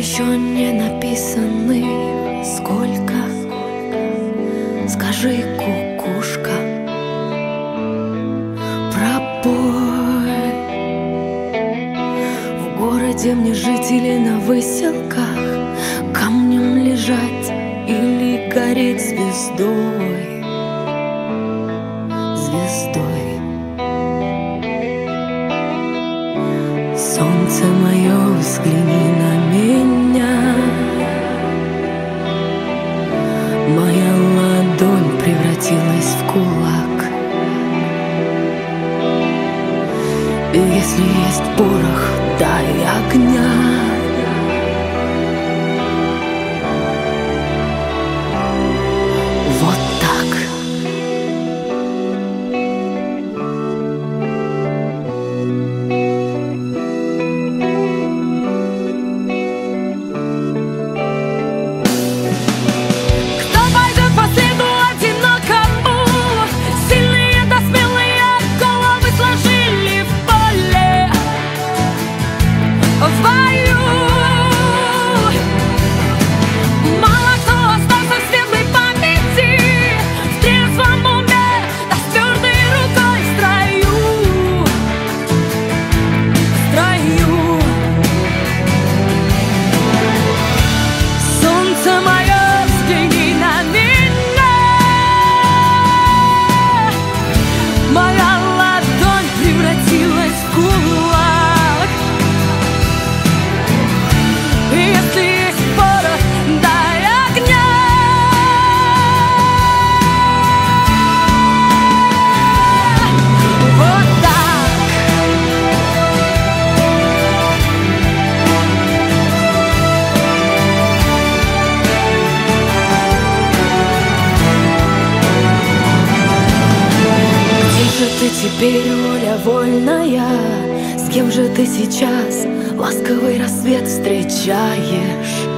еще не написаны. Сколько? Скажи, кукушка Пробой. В городе мне жить или на выселках Камнем лежать или гореть звездой? Звездой. Солнце мое, взгляни на ладонь превратилась в кулак. И если есть порох, дай огня теперь, воля вольная? С кем же ты сейчас ласковый рассвет встречаешь?